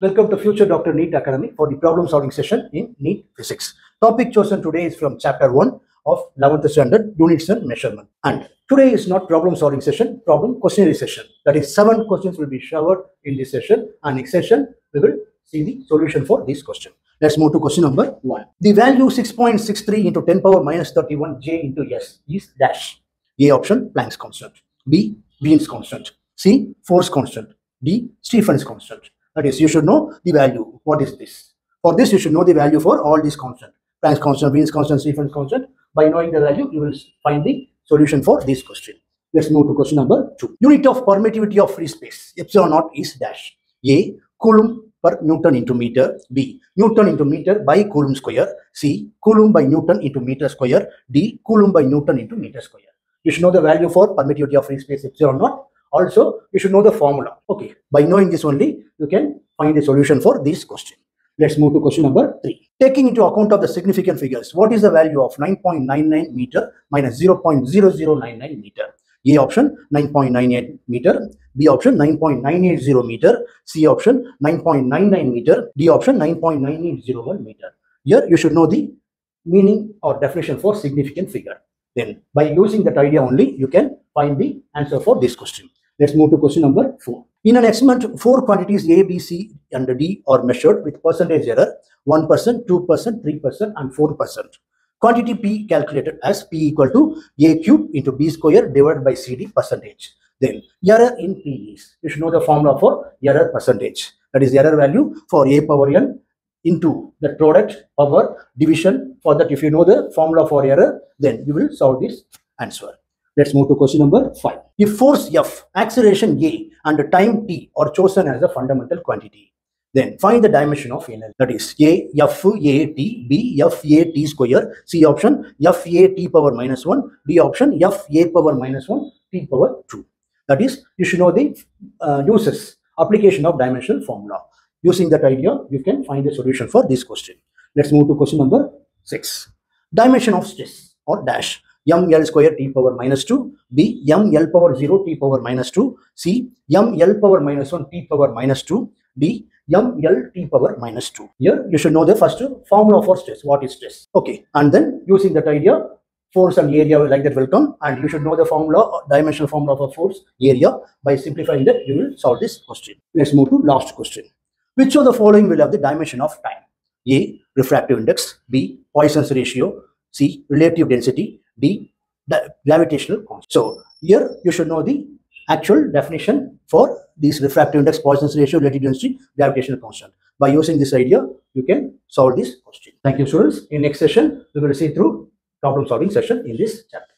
Welcome to Future Dr. NEET Academy for the problem solving session in NEET Physics. Topic chosen today is from chapter 1 of 11th standard units and measurement. And today is not problem solving session, problem questionnaire session. That is seven questions will be showered in this session and next session we will see the solution for this question. Let's move to question number 1. The value 6.63 into 10 power minus 31 J into S is dash. A option Planck's constant. B Wien's constant. C force constant. D Stefan's constant. That is, you should know the value. What is this? For this, you should know the value for all these constant. Planck's constant, Wien's constant, Stefan's constant. By knowing the value, you will find the solution for this question. Let's move to question number two. Unit of permittivity of free space. Epsilon naught is dash. A. Coulomb per Newton into meter. B. Newton into meter by Coulomb square. C. Coulomb by Newton into meter square. D. Coulomb by Newton into meter square. You should know the value for permittivity of free space epsilon naught. Also, you should know the formula. Okay. By knowing this only, you can find a solution for this question. Let's move to question number three. Taking into account of the significant figures, what is the value of 9.99 meter minus 0.0099 meter? A option 9.98 meter, B option 9.980 meter, C option 9.99 meter, D option 9.9801 meter. Here you should know the meaning or definition for significant figure. Then by using that idea only, you can find the answer for this question. Let's move to question number four. In an experiment, four quantities A, B, C, and D are measured with percentage error 1%, 2%, 3%, and 4%. Quantity P calculated as P equal to A cube into B square divided by CD percentage. Then error in P is, you should know the formula for error percentage. That is error value for A power n into the product power division. For that, if you know the formula for error, then you will solve this answer. Let's move to question number 5. If force F, acceleration A and time t are chosen as a fundamental quantity, then find the dimension of NL. That is A, F, A, T, B, F, A, T square, C option, F, A, T power minus 1, D option, F, A power minus 1, T power 2. That is, you should know the uh, uses, application of dimensional formula. Using that idea, you can find the solution for this question. Let's move to question number 6. Dimension of stress or dash ml square t power minus 2, b ml power 0 t power minus 2, c ml power minus 1 t power minus 2, d ml t power minus 2. Here you should know the first formula for stress. What is stress? Okay, and then using that idea, force and area like that will come, and you should know the formula, uh, dimensional formula for force area. By simplifying that, you will solve this question. Let's move to last question. Which of the following will have the dimension of time? A. Refractive index. B. Poisson's ratio. C. Relative density. The gravitational constant. So here you should know the actual definition for this refractive index, Poisson's ratio, relative density, gravitational constant. By using this idea, you can solve this question. Thank you, students. In next session, we will see through problem solving session in this chapter.